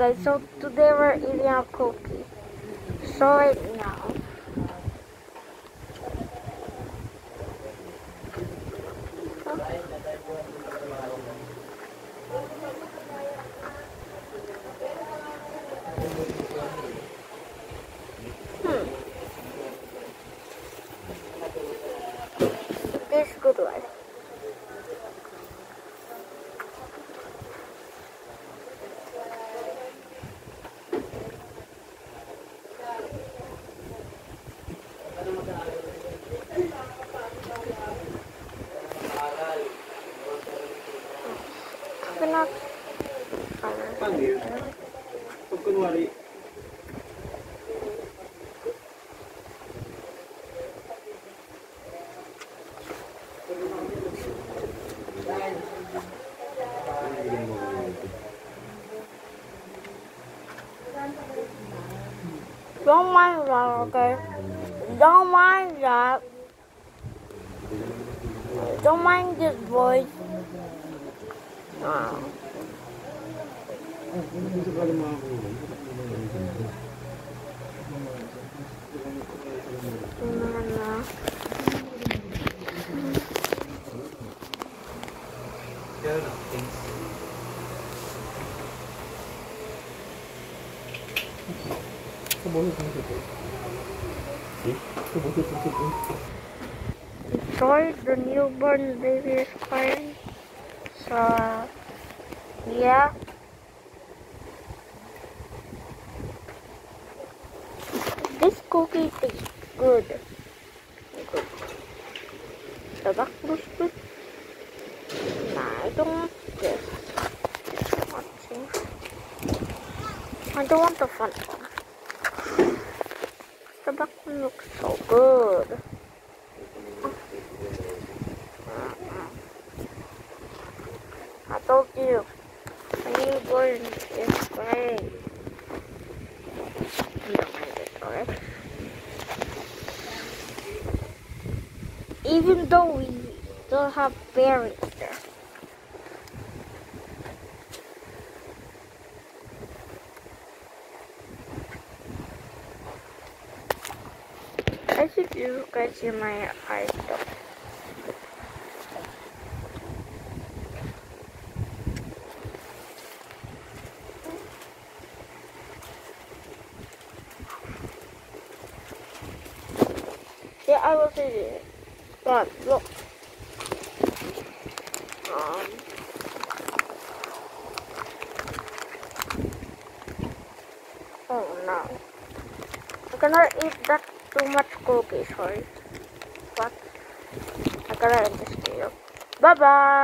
guys, so today we're eating a cookie. So right now, hmm. This good one. Pinak. Don't mind that, okay? Don't mind that. Don't mind this voice. Sorry, the newborn baby is crying. So, yeah. This cookie tastes good. Good. Tabak biscuit. Nah, I don't want this? I don't want the fun one. Tabak looks so good. I told you, a newborn is great. You don't mind it, alright? Even though we still have berries there. I think you guys see my eyes though. Yeah, I will see it. But look. Um. Oh no. I cannot eat that too much cookies, sorry. But I gotta end this video. Bye bye.